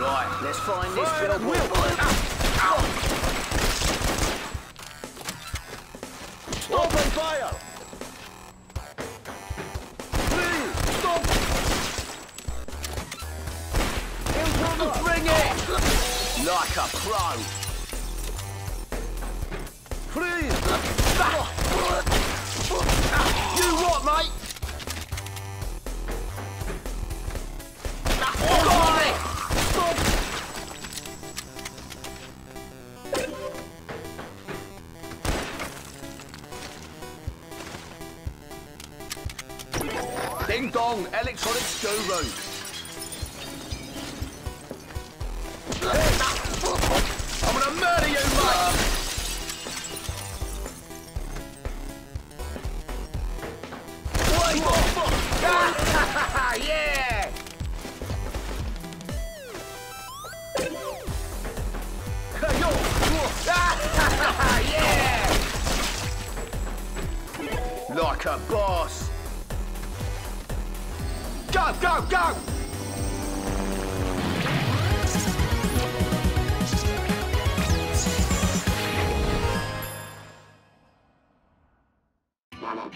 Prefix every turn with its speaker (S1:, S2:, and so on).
S1: Right, let's find this
S2: Fire at
S1: billboard.
S2: will. Open fire! Please, stop!
S1: Bring it! Like a pro. Ding dong, electronics guru. I'm gonna murder you, mate! Wait! yeah!
S2: Hey, yo!
S1: yeah! Like a boss. Go, go, go!
S3: Mama.